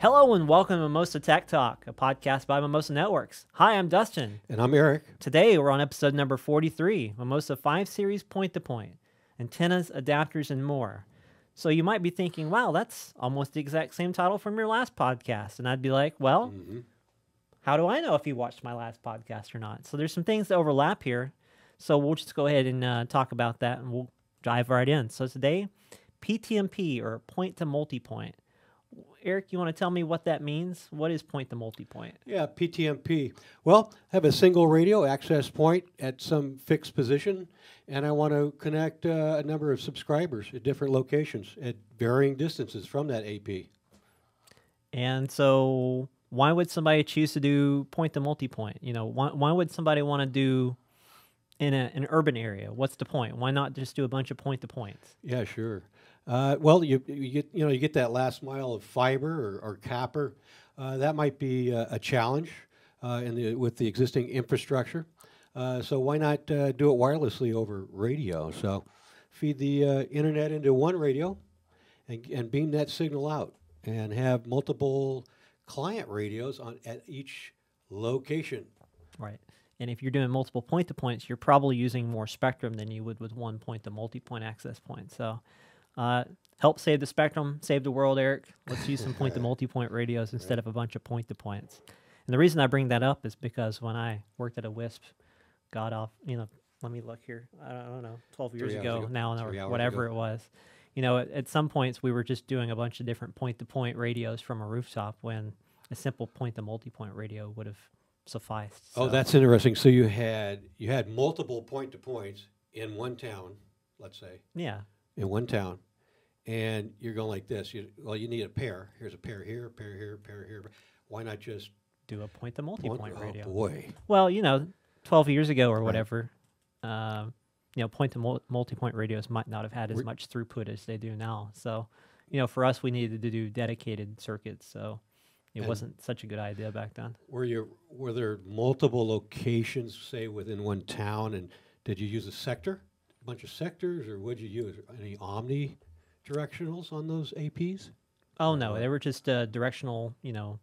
Hello and welcome to Mimosa Tech Talk, a podcast by Mimosa Networks. Hi, I'm Dustin. And I'm Eric. Today we're on episode number 43, Mimosa 5 Series Point to Point, antennas, adapters, and more. So you might be thinking, wow, that's almost the exact same title from your last podcast. And I'd be like, well, Mm-hmm. how do I know if you watched my last podcast or not? So there's some things that overlap here. So we'll just go ahead and uh, talk about that and we'll dive right in. So today, PTMP or point to multipoint. Eric, you want to tell me what that means? What is point to multipoint? Yeah, PTMP. Well, I have a single radio access point at some fixed position, and I want to connect uh, a number of subscribers at different locations at varying distances from that AP. And so, why would somebody choose to do point to multipoint? You know, why, why would somebody want to do in a, an urban area? What's the point? Why not just do a bunch of point to points? Yeah, sure. Uh, well, you, you get you know you get that last mile of fiber or, or copper. Uh, that might be a challenge uh, in the, with the existing infrastructure. Uh, so why not uh, do it wirelessly over radio? So feed the uh, internet into one radio and, and beam that signal out, and have multiple client radios on at each location. Right. And if you're doing multiple point to points, you're probably using more spectrum than you would with one point to multi point access point. So, uh, help save the spectrum, save the world, Eric. Let's use some point to multi point radios instead of a bunch of point to points. And the reason I bring that up is because when I worked at a WISP, got off, you know, let me look here. I don't, I don't know, 12 years ago, ago. now or whatever ago. it was. You know, at, at some points we were just doing a bunch of different point to point radios from a rooftop when a simple point to multi point radio would have sufficed. Oh, that's interesting. So you had you had multiple point to points in one town, let's say. yeah. in one town, and you're going like this. You, well, you need a pair. Here's a pair here, a pair here, a pair here. Why not just do a point to multi-point one? radio. Oh boy, Well, you know, 12 years ago or Right. whatever, um, you know, point to multi-point radios might not have had as We're- much throughput as they do now. So, you know, for us, we needed to do dedicated circuits. So it And- wasn't such a good idea back then. were you were there multiple locations, say within one town, and did you use a sector, a bunch of sectors, or would you use any omni directionals on those APs? Oh no, Uh, they were just uh, directional. You know,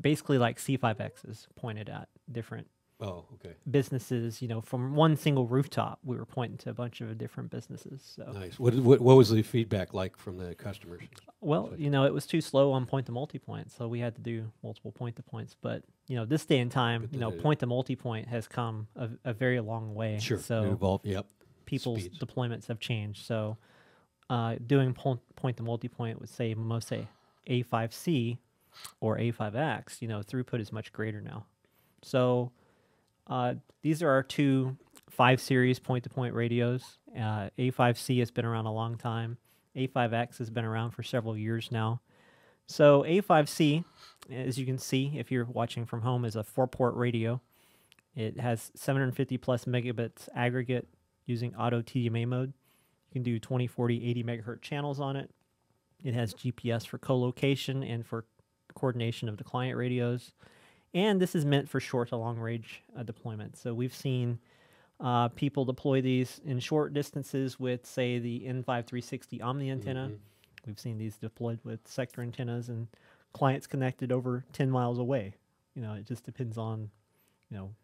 basically like C5Xs pointed at different Oh, okay, businesses. You know, from one single rooftop, we were pointing to a bunch of different businesses. So. nice. What, what what was the feedback like from the customers? Well, Such- you know, it was too slow on point to multi point, so we had to do multiple point to points. But you know, this day and time, you know, point to multi point has come a, a very long way. Sure, it So evolved. Yep. people's speeds. deployments have changed. So uh, doing point point to multi point with say Mimosa A5C or A5X, you know, throughput is much greater now. So uh, these are our two five series point to point radios. Uh, A5C has been around a long time. A5X has been around for several years now. So A5C, as you can see if you're watching from home, is a four port radio. It has 750 plus megabits aggregate using auto TDMA mode. You can do 20, 40, 80 megahertz channels on it. It has GPS for co-location and for coordination of the client radios. And this is meant for short to long range uh, deployment. So we've seen uh, people deploy these in short distances with, say, the N5360 Omni antenna. Mhm. We've seen these deployed with sector antennas and clients connected over 10 miles away. You know, it just depends on, you know,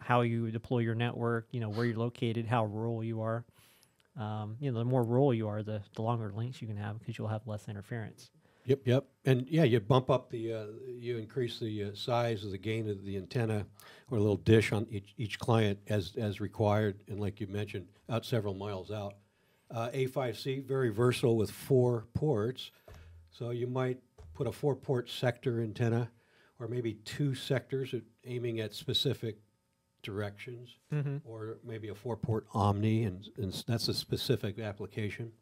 how you deploy your network, you know, where you're located, how rural you are. Um, you know, the more rural you are, the, the longer links you can have because you'll have less interference. Yep, yep. And yeah, you bump up the, uh, you increase the uh, size of the gain of the antenna or a little dish on each, each client as, as required. And like you mentioned, out several miles out. Uh, A5C, very versatile with four ports. So you might put a four port sector antenna or maybe two sectors aiming at specific directions Mm-hmm. or maybe a four port omni and, and that's a specific application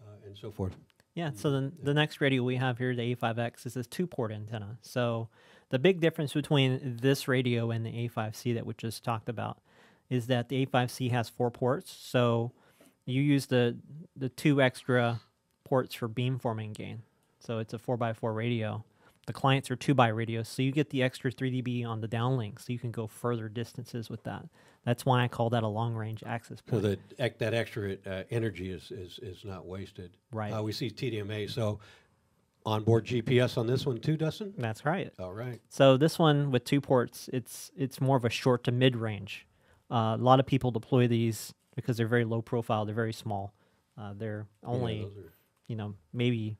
uh, and so forth. Yeah, so mm, then the next radio we have here, the A5X, is this two port antenna. So the big difference between this radio and the A5C that we just talked about is that the A5C has four ports. So you use the the two extra ports for beamforming gain. So it's a four by four radio. The clients are 2x radios, so you get the extra 3 dB on the downlink, so you can go further distances with that. That's why I call that a long range access point. So that that extra uh, energy is, is is not wasted. Right. Uh, we see TDMA. So onboard GPS on this one too, Dustin. That's right. All right. So this one with two ports, it's it's more of a short to mid range. Uh, a lot of people deploy these because they're very low profile. They're very small. Uh, they're only are- you know maybe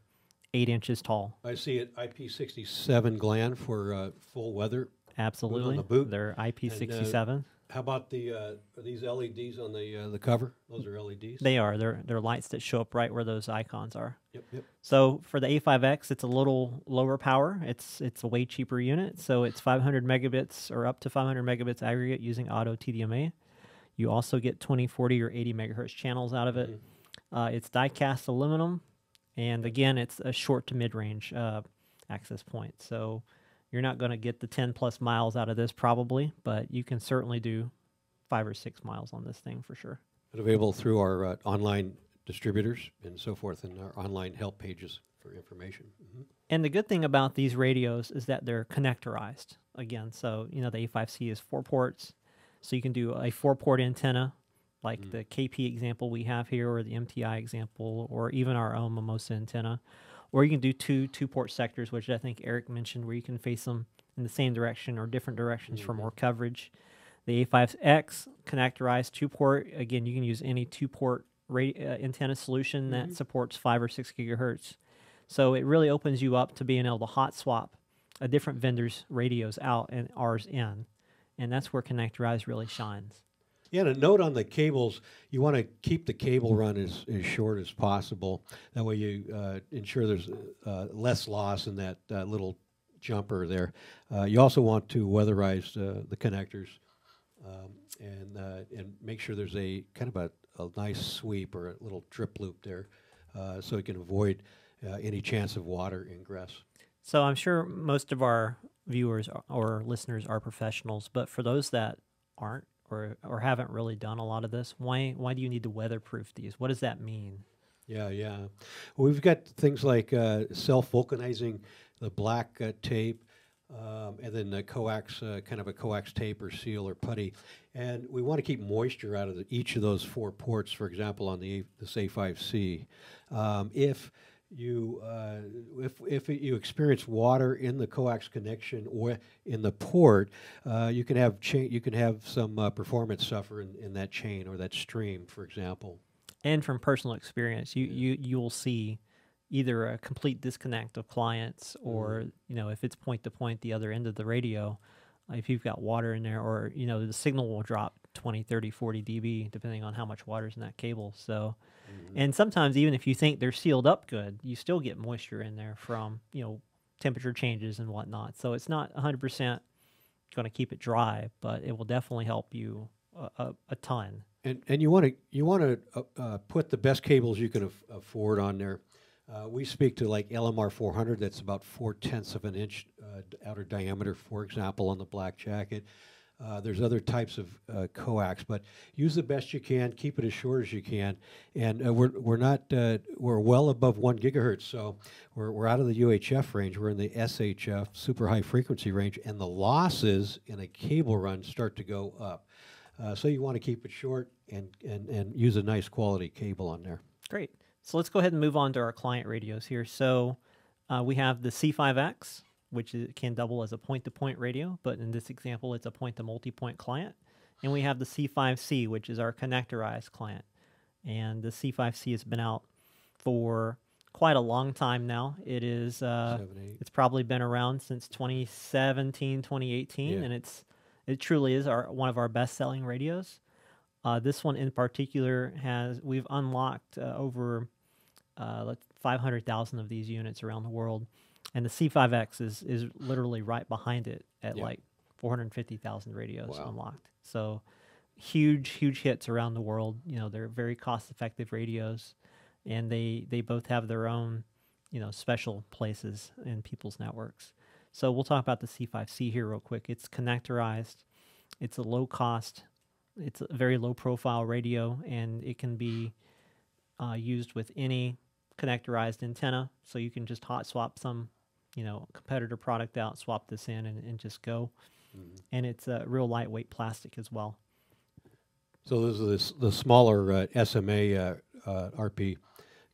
eight inches tall. I see it IP67 gland for uh, full weather. Absolutely, the boot. they're IP67. How about the uh, are these LEDs on the uh, the cover? Those are LEDs. they are. They're they're lights that show up right where those icons are. yep, yep. So for the A5X, it's a little lower power. It's it's a way cheaper unit. So it's 500 megabits or up to 500 megabits aggregate using auto TDMA. You also get 20, 40, or 80 megahertz channels out of it. Uh, it's die-cast aluminum, and again, it's a short to mid-range uh, access point. So you're not going to get the 10 plus miles out of this probably, but you can certainly do five or six miles on this thing for sure. And available through our uh, online distributors and so forth, and our online help pages for information. hmm And the good thing about these radios is that they're connectorized. Again, so you know the A5C is four ports, so you can do a four-port antenna, like mm. the KP example we have here, or the MTI example, or even our own Mimosa antenna, or you can do two two-port sectors, which I think Eric mentioned, where you can face them in the same direction or different directions for more mm-hmm. coverage. The A5X connectorized two-port. Again, you can use any two-port ra- uh, antenna solution that mm-hmm. supports five or six gigahertz. So it really opens you up to being able to hot swap a different vendor's radios out and ours in. And that's where Connectorize really shines. Yeah, and a note on the cables, you want to keep the cable run as, as short as possible. That way you uh, ensure there's uh, less loss in that uh, little jumper there. Uh, you also want to weatherize uh, the connectors um, and, uh, and make sure there's a kind of a, a nice sweep or a little drip loop there so you can avoid any chance of water ingress. So I'm sure most of our viewers or listeners are professionals, but for those that aren't or, or haven't really done a lot of this, why why do you need to weatherproof these? What does that mean? Yeah, yeah. Well, we've got things like uh, self-vulcanizing, the black uh, tape, um, and then the coax, uh, kind of a coax tape or seal or putty. And we want to keep moisture out of the, each of those four ports, for example, on the, this A5C. Um, if you uh, if if you experience water in the coax connection or in the port, uh, you can have cha- you can have some uh, performance suffer in, in that chain or that stream, for example. and from personal experience you you you will see either a complete disconnect of clients or you know if it's point to point the other end of the radio if you've got water in there or you know the signal will drop 20 30 40 db depending on how much water's in that cable so and sometimes even if you think they're sealed up good you still get moisture in there from you know temperature changes and whatnot so it's not 100% going to keep it dry but it will definitely help you a, a, a ton And, and you want to you want to uh, uh, put the best cables you can af- afford on there. Uh, we speak to like LMR 400. That's about four tenths of an inch uh, outer diameter, for example, on the black jacket. Uh, there's other types of uh, coax, but use the best you can. Keep it as short as you can, and uh, we're we're not uh, we're well above one gigahertz, so we're we're out of the UHF range. We're in the SHF super high frequency range, and the losses in a cable run start to go up. Uh, so you want to keep it short and, and, and use a nice quality cable on there. Great. So let's go ahead and move on to our client radios here. So uh, we have the C5X, which is, can double as a point-to-point radio, but in this example, it's a point-to-multipoint client. And we have the C5C, which is our connectorized client. And the C5C has been out for quite a long time now. It is uh, Seven, it's probably been around since 2017, 2018, Yeah. and it's it truly is our one of our best-selling radios. Uh, this one in particular has we've unlocked uh, over uh, like 500,000 of these units around the world, and the C5X is is literally right behind it at Yeah. like 450,000 radios Wow. unlocked. So huge, huge hits around the world. You know, they're very cost-effective radios, and they they both have their own you know special places in people's networks. So we'll talk about the C5C here real quick. It's connectorized. It's a low cost. It's a very low profile radio, and it can be uh, used with any connectorized antenna. So you can just hot swap some, you know, competitor product out, swap this in, and, and just go. And it's a real lightweight plastic as well. So those are the, the smaller uh, SMA uh, uh, RP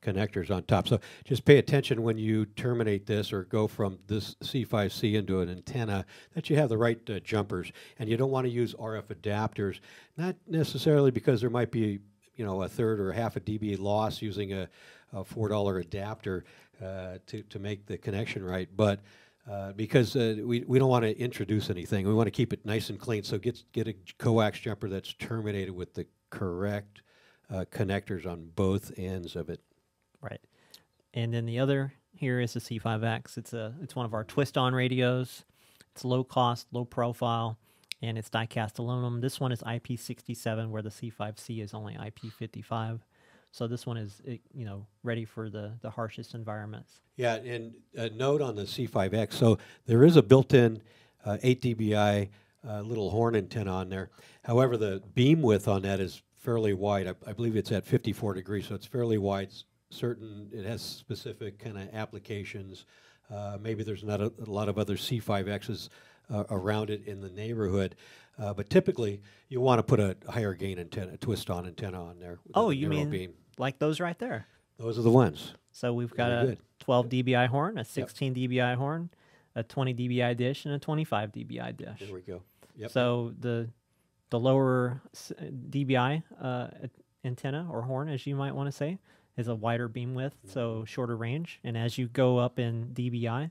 connectors on top. So just pay attention when you terminate this or go from this C5C into an antenna that you have the right uh, jumpers. And you don't want to use RF adapters, not necessarily because there might be you know a third or a half a dB loss using a, a four dollar adapter uh, to to make the connection right, but uh, because uh, we, we don't want to introduce anything. We want to keep it nice and clean. So get get a coax jumper that's terminated with the correct uh, connectors on both ends of it. Right. And then the other here is the C5X. It's a it's one of our twist on radios. It's low cost, low profile, and it's die-cast aluminum. This one is IP67, where the C5C is only IP55. So this one is you know ready for the the harshest environments. Yeah, and a note on the C5X. So there is a built-in uh, 8 dBi uh, little horn antenna on there. However, the beam width on that is fairly wide. I, I believe it's at 54 degrees, so it's fairly wide. Certain, it has specific kind of applications. Uh, maybe there's not a, a lot of other C5Xs uh, around it in the neighborhood. Uh, but typically, you want to put a higher gain antenna, twist-on antenna on there. Oh, you mean beam. like those right there? Those are the ones. So we've got Very a good. 12 dBi horn, a 16 dBi horn, a 20 dBi dish, and a 25 dBi dish. There we go. Yep. So the the lower dBi uh, antenna or horn, as you might want to say, is a wider beam width, Mm-hmm. so shorter range. And as you go up in dBi,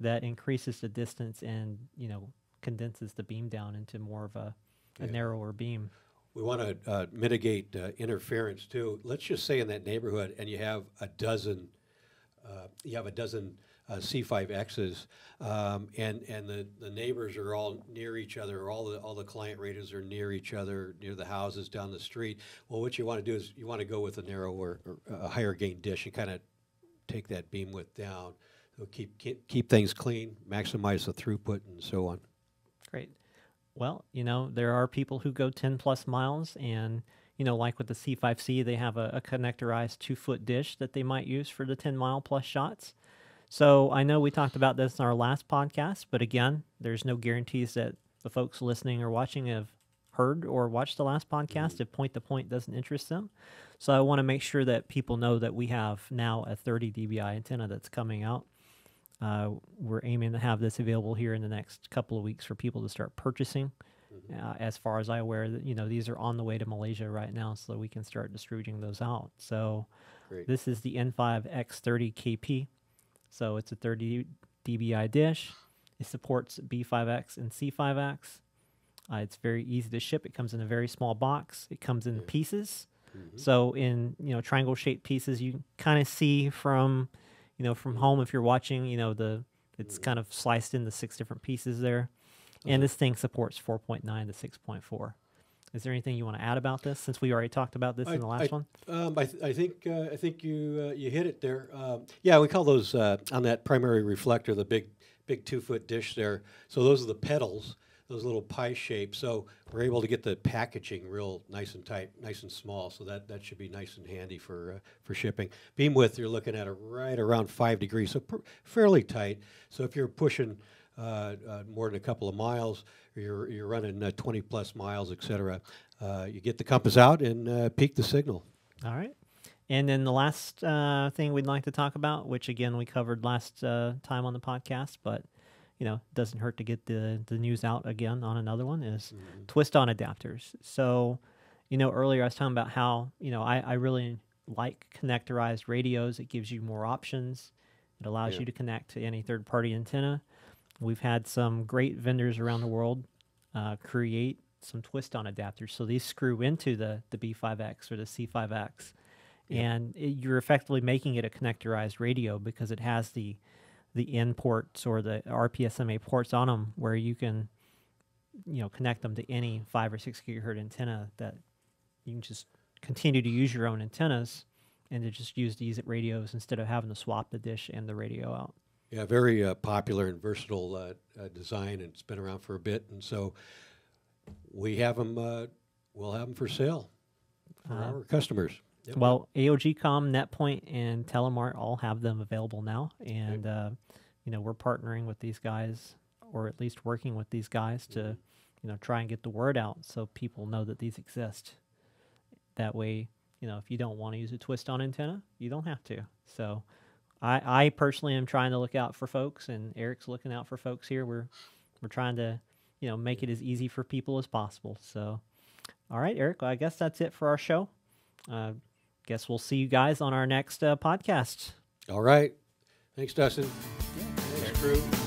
that increases the distance and you know condenses the beam down into more of a, a Yeah. narrower beam. We want to uh, mitigate uh, interference too. Let's just say in that neighborhood, and you have a dozen, uh, you have a dozen uh, C5Xs, um, and and the, the neighbors are all near each other. or All the all the client radios are near each other, near the houses down the street. Well, what you want to do is you want to go with a narrower, or a higher gain dish, and kind of take that beam width down. So keep, keep keep things clean, maximize the throughput, and so on. Great. Well, you know, there are people who go 10 plus miles, and, you know, like with the C5C, they have a, a connectorized two foot dish that they might use for the 10 mile plus shots. So I know we talked about this in our last podcast, but again, there's no guarantees that the folks listening or watching have heard or watched the last podcast if point to point doesn't interest them. So I want to make sure that people know that we have now a 30 dBi antenna that's coming out. Uh, we're aiming to have this available here in the next couple of weeks for people to start purchasing. Uh, as far as I'm aware, you know these are on the way to Malaysia right now, so we can start distributing those out. So Great. this is the N5X30KP. So it's a 30 dBi dish. It supports B5X and C5X. Uh, it's very easy to ship. It comes in a very small box. It comes in pieces. So in you know triangle shaped pieces, you kind of see from you know from home if you're watching, you know the it's kind of sliced into six different pieces there. And this thing supports 4.9 to 6.4. Is there anything you want to add about this since we already talked about this I- in the last I- one? Um, I, th- I think uh, I think you uh, you hit it there. Um, yeah, we call those uh, on that primary reflector the big big two foot dish there. So those are the petals, those little pie shapes. So we're able to get the packaging real nice and tight, nice and small. So that, that should be nice and handy for uh, for shipping. Beam width you're looking at a right around five degrees, so fairly tight. So if you're pushing uh, uh, more than a couple of miles, you're you're running uh, 20 plus miles, et cetera, uh, you get the compass out and uh, peak the signal. All right. And then the last thing we'd like to talk about, which again we covered last time on the podcast, but you know doesn't hurt to get the the news out again on another one, is twist on adapters. So, you know, earlier I was talking about how you know I, I really like connectorized radios. It gives you more options. It allows Yeah. you to connect to any third party antenna. We've had some great vendors around the world uh, create some twist on adapters. So these screw into the, the B5X or the C5X. And it, you're effectively making it a connectorized radio because it has the the N ports or the RPSMA ports on them where you can you know connect them to any five or six gigahertz antenna that you can just continue to use your own antennas and to just use these radios instead of having to swap the dish and the radio out. Yeah, very uh, popular and versatile uh, uh, design, and it's been around for a bit. And so we have them. Uh, we'll have them for sale for Uh, our customers. Yep. Well, AOGcom, NetPoint, and Telemart all have them available now, and uh, you know we're partnering with these guys, or at least working with these guys to, Mm-hmm. you know, try and get the word out so people know that these exist. That way, you know, if you don't want to use a twist on antenna, you don't have to. So I, I personally am trying to look out for folks, and Eric's looking out for folks here. We're we're trying to, you know, make it as easy for people as possible. So, all right, Eric, well, I guess that's it for our show. Uh, guess we'll see you guys on our next uh, podcast. All right. Thanks, Dustin. Thanks, crew.